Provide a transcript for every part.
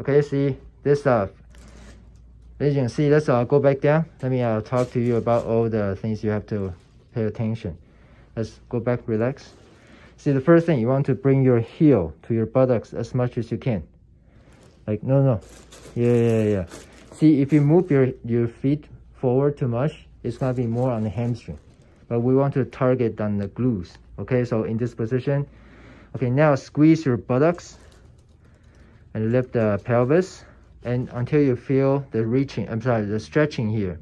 Okay, see this stuff. As you can see, let's uh, go back down. Let me uh, talk to you about all the things you have to pay attention. Let's go back, relax. See, the first thing, you want to bring your heel to your buttocks as much as you can. Like, no, no. Yeah, yeah, yeah. See, if you move your, your feet forward too much, it's going to be more on the hamstring. But we want to target on the glutes. Okay, so in this position, okay, now squeeze your buttocks and lift the pelvis and until you feel the reaching, I'm sorry, the stretching here.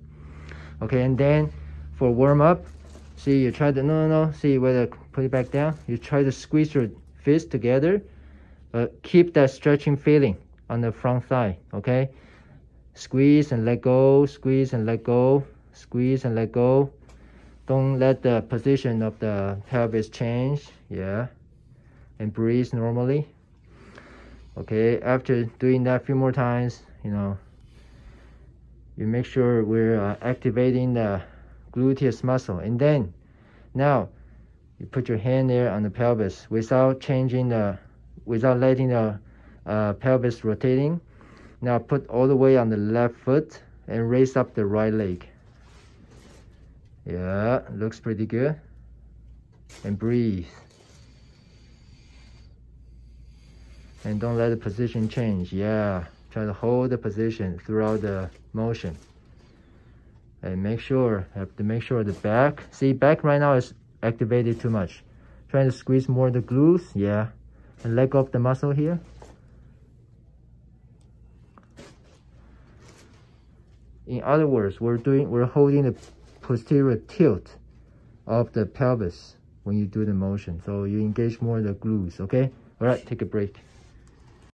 Okay, and then for warm up, see you try to, no, no, no, see whether put it back down. You try to squeeze your fists together, but keep that stretching feeling on the front thigh, okay? Squeeze and let go, squeeze and let go, squeeze and let go. Don't let the position of the pelvis change, yeah. And breathe normally. Okay, after doing that a few more times, you know, you make sure we're uh, activating the gluteus muscle. And then, now, you put your hand there on the pelvis without changing the, without letting the uh, pelvis rotating. Now put all the way on the left foot and raise up the right leg. Yeah, looks pretty good. And breathe. And don't let the position change. Yeah, try to hold the position throughout the motion. And make sure, have to make sure the back, see back right now is activated too much. Trying to squeeze more the glutes, yeah. And let go of the muscle here. In other words, we're doing, we're holding the posterior tilt of the pelvis when you do the motion. So you engage more the glutes, okay? All right, take a break.